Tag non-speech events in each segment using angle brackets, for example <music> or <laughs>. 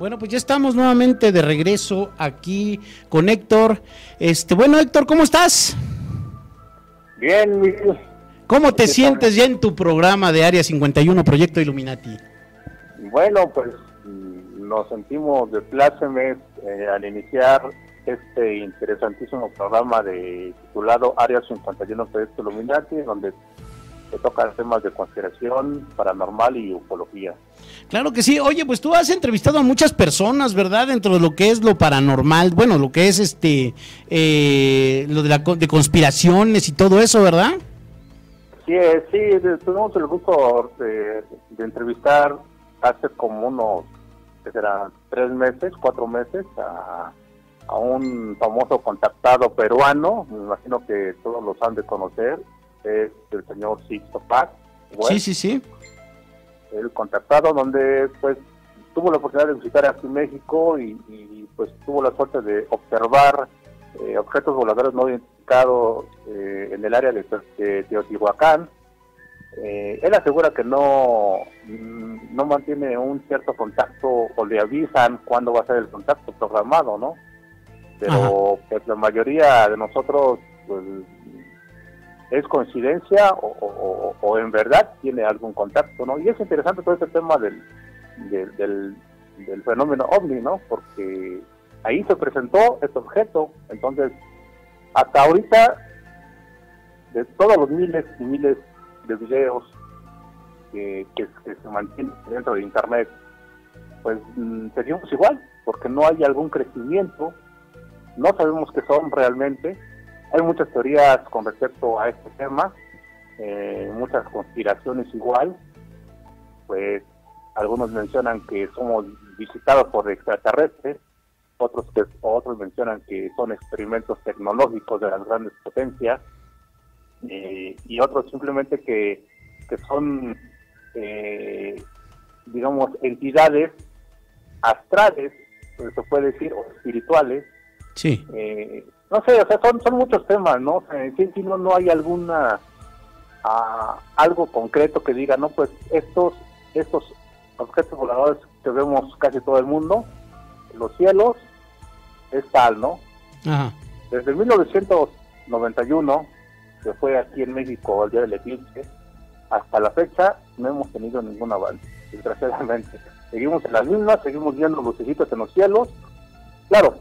Bueno, pues ya estamos nuevamente de regreso aquí con Héctor. Este, bueno, Héctor, ¿cómo estás? Bien, Miguel. ¿Cómo te sientes ya en tu programa de Área 51 Proyecto Illuminati? Bueno, pues nos sentimos de plácemes eh, al iniciar este interesantísimo programa de titulado Área 51 Proyecto Illuminati, donde se tocan temas de conspiración paranormal y ufología. Claro que sí. Oye, pues tú has entrevistado a muchas personas, ¿verdad? Dentro de lo que es lo paranormal, bueno, lo que es este, eh, lo de, la, de conspiraciones y todo eso, ¿verdad? Sí, eh, sí, tuvimos el gusto de, entrevistar hace como unos, que será, tres meses, cuatro meses, a, a un famoso contactado peruano, me imagino que todos los han de conocer, es el señor Sixto Paz. sí, sí, sí. El contactado donde pues tuvo la oportunidad de visitar aquí México y, pues tuvo la suerte de observar eh, objetos voladores no identificados eh, en el área de, Teotihuacán. Eh, él asegura que no, mm, no mantiene un cierto contacto o le avisan cuándo va a ser el contacto programado, ¿no? Pero pues la mayoría de nosotros pues es coincidencia o, en verdad tiene algún contacto, ¿no? Y es interesante todo este tema del, del, fenómeno ovni, ¿no? Porque ahí se presentó este objeto, entonces hasta ahorita de todos los miles y miles de videos que, se mantienen dentro de internet, pues mm, seguimos igual, porque no hay algún crecimiento, no sabemos qué son realmente, hay muchas teorías con respecto a este tema, eh, muchas conspiraciones igual, pues algunos mencionan que somos visitados por extraterrestres, otros que otros mencionan que son experimentos tecnológicos de las grandes potencias eh, y otros simplemente que, que son eh, digamos entidades astrales se puede decir o espirituales sí no sé, o sea, son, son muchos temas, ¿no? en sí, no, no hay alguna, ah, algo concreto que diga, no, pues estos, estos objetos voladores que vemos casi todo el mundo, los cielos, es tal, ¿no? Ajá. Desde 1991, que fue aquí en México el día del eclipse, hasta la fecha no hemos tenido ningún avance, desgraciadamente. Seguimos en las mismas, seguimos viendo lucecitos en los cielos, Claro,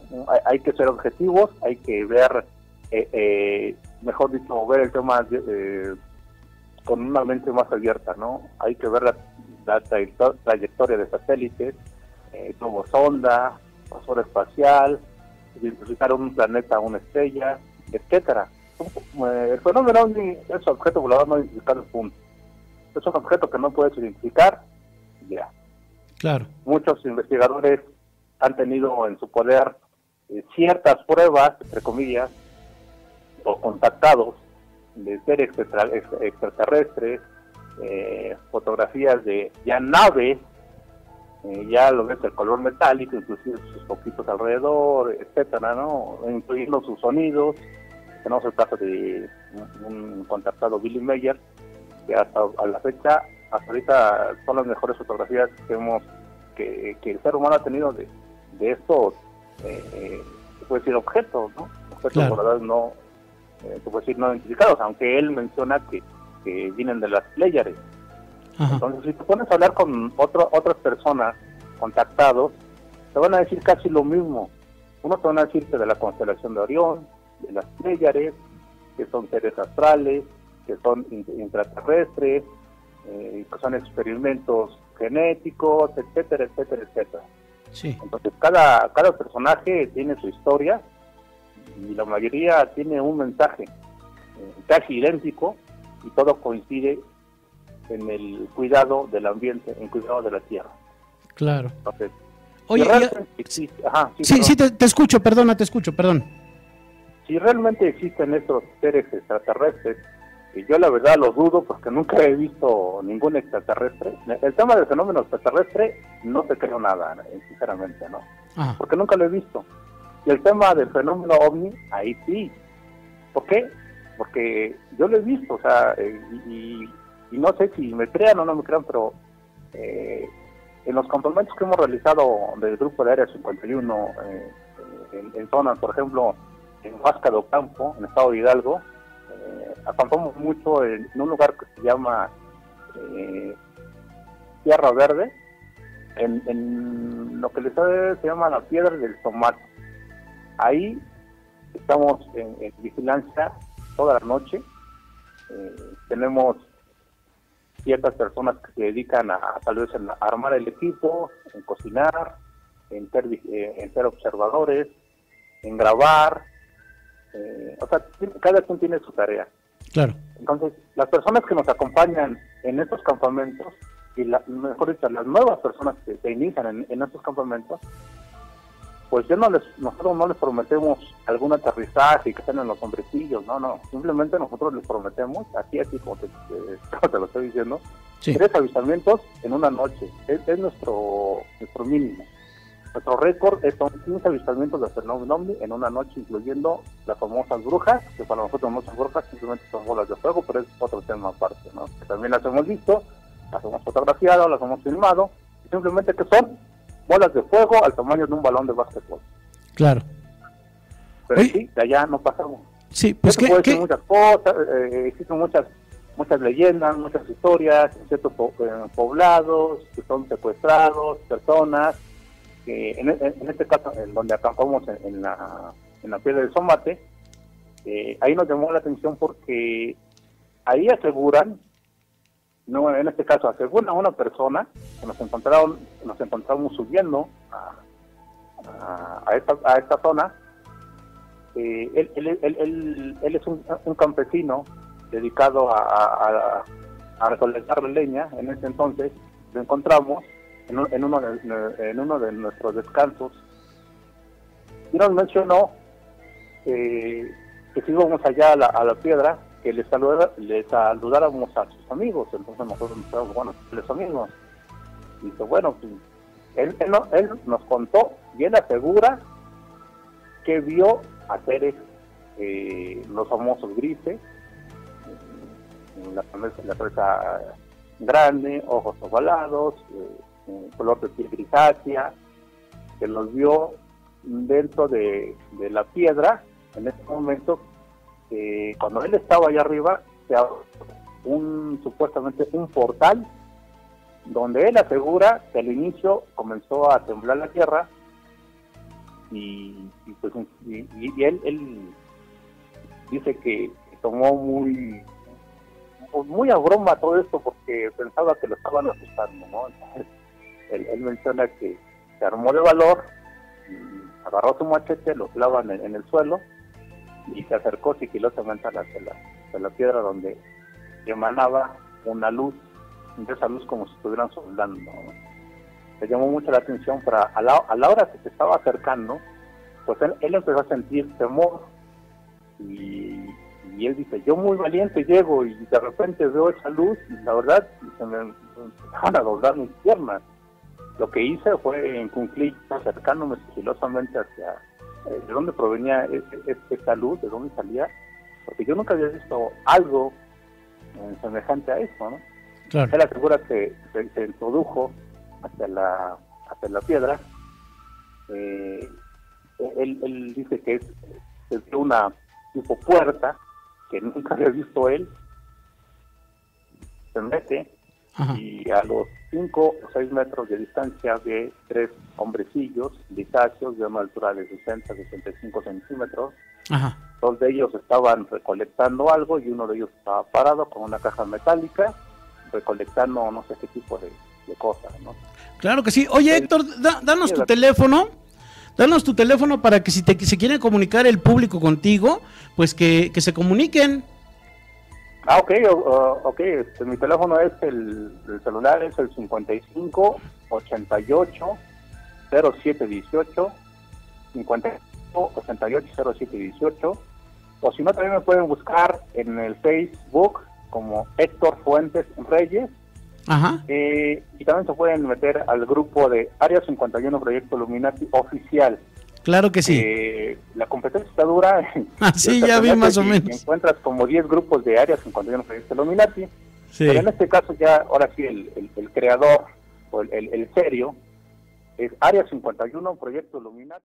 hay, que ser objetivos, hay que ver, eh, eh, mejor dicho, ver el tema eh, con una mente más abierta, ¿no? Hay que ver la, trayectoria de satélites, eh, como sonda, pasor espacial, identificar un planeta, una estrella, etcétera. El fenómeno es un objeto volador no identificado, punto. Es un objeto que no puedes identificar, ya. Claro. Muchos investigadores han tenido en su poder eh, ciertas pruebas, entre comillas, o contactados de seres extraterrestres, eh, fotografías de ya naves, eh, ya lo ves el color metálico, inclusive sus poquitos alrededor, etcétera, ¿no? Incluyendo sus sonidos. Tenemos el caso de un, contactado Billy Meyer, que hasta a la fecha, hasta ahorita son las mejores fotografías que hemos que, que el ser humano ha tenido de, de estos, eh, eh, se puede decir, objetos, ¿no? Objetos voladores no, eh, se puede decir, no identificados, aunque él menciona que, que vienen de las Pléyades. Entonces, si te pones a hablar con otro, otras personas contactados, te van a decir casi lo mismo. Unos te van a decir que de la constelación de Orión, de las Pléyades, que son seres astrales, que son intraterrestres, eh, que son experimentos genéticos, etcétera, etcétera, etcétera. Entonces cada, cada personaje tiene su historia y la mayoría tiene un mensaje eh, casi idéntico y todo coincide en el cuidado del ambiente, en el cuidado de la tierra. Claro. Entonces, Oye, sí, sí, te, te, escucho, perdona, te escucho, perdón. Si realmente existen estos seres extraterrestres, y yo la verdad lo dudo porque nunca he visto ningún extraterrestre. El tema del fenómeno extraterrestre no te creo nada, sinceramente, ¿no? Porque nunca lo he visto. Y el tema del fenómeno ovni, ahí sí. ¿Por qué? Porque yo lo he visto, o sea, y, no sé si me crean o no me crean, pero eh, en los campamentos que hemos realizado del grupo de Área 51, eh, en, zonas, por ejemplo, en Huasca de Ocampo, en el estado de Hidalgo, acampamos mucho en, un lugar que se llama eh, Tierra Verde, en, lo que les se llama la Piedra del Tomate. Ahí estamos en, vigilancia toda la noche. Eh, tenemos ciertas personas que se dedican a, tal vez a armar el equipo, en cocinar, en ser, eh, en ser observadores, en grabar. Eh, o sea, cada quien tiene su tarea. Claro. Entonces, las personas que nos acompañan en estos campamentos, y la, mejor dicho, las nuevas personas que se inician en, en estos campamentos, pues ya no les, nosotros no les prometemos algún aterrizaje y que estén en los hombrecillos, no, no, simplemente nosotros les prometemos, así, así como te, lo estoy diciendo, tres avistamientos en una noche, es, nuestro nuestro mínimo. Nuestro récord es son 15 avistamientos de fenómeno ovni en una noche, incluyendo las famosas brujas, que para nosotros no son brujas, simplemente son bolas de fuego, pero es otro tema aparte, ¿no? Que también las hemos visto, las hemos fotografiado, las hemos filmado, simplemente que son bolas de fuego al tamaño de un balón de básquetbol. Claro. Pero sí, de allá no pasamos. Sí, pues que, puede muchas cosas, eh, existen muchas muchas leyendas, muchas historias, ciertos eh, poblados que son secuestrados, personas, que en, este caso, en donde acampamos en, la, en la piedra del Somate, eh, ahí nos llamó la atención porque ahí aseguran no en este caso asegura una persona que nos encontraron nos encontramos subiendo a, a, esta, a esta zona. Eh, él, él, él, él, es un, campesino dedicado a, a, recolectar leña. En ese entonces lo encontramos en, uno, de, en uno de nuestros descansos y nos mencionó eh, que si íbamos allá a la, a la piedra que le, le saludáramos a sus amigos. Entonces nosotros nos quedamos, bueno, los amigos. Y dice, bueno, pues, él, él, nos contó y él asegura que vio a seres, eh, los famosos grises, la, la cabeza grande, ojos ovalados, eh, color de piel grisácea, que los vio dentro de, de la piedra en ese momento cuando él estaba allá arriba, se abrió un, supuestamente un portal donde él asegura que al inicio comenzó a temblar la tierra y, pues y, él, él, dice que tomó muy muy a broma todo esto porque pensaba que lo estaban asustando, ¿no? Él, menciona que se armó de valor, agarró su machete, lo clavan en el suelo y se acercó sigilosamente a la, a la, piedra donde emanaba una luz, de esa luz como si estuvieran soldando. Le llamó mucho la atención, pero a la, a la hora que se estaba acercando, pues él, empezó a sentir temor y, y, él dice, yo muy valiente llego y de repente veo esa luz y la verdad se me empezaron a doblar mis piernas. Lo que hice fue en cumplir acercándome sigilosamente hacia, eh, de dónde provenía e, e, esta luz, de dónde salía, porque yo nunca había visto algo eh, semejante a eso, ¿no? Él asegura que se, introdujo hacia la, hacia la piedra. Eh, él, dice que es, es una tipo puerta que nunca había visto él. Se mete y a los 5 o 6 metros de distancia de tres hombrecillos litáceos de una altura de 60 65 centímetros. Dos de ellos estaban recolectando algo y uno de ellos estaba parado con una caja metálica recolectando no sé qué tipo de, cosas. ¿no? Claro que sí. Oye, Héctor, danos tu teléfono. Danos tu teléfono para que si te, se quiere comunicar el público contigo, pues que, que se comuniquen. Ah, ok, ok. Este, mi teléfono es el, celular, es el 55 88 07 18 55 88 07 18 o si no también me pueden buscar en el Facebook como Héctor Fuentes Reyes Ajá. Eh, y también se pueden meter al grupo de Área 51 Proyecto Illuminati Oficial Claro que sí. Eh, la competencia está dura. <laughs> Ah, sí, ya vi más o menos. Encuentras como 10 grupos de áreas en cuanto a proyecto Illuminati. Sí. Pero en este caso ya, ahora sí, el, el, creador o el, el, serio, es Área 51, Proyecto Luminat.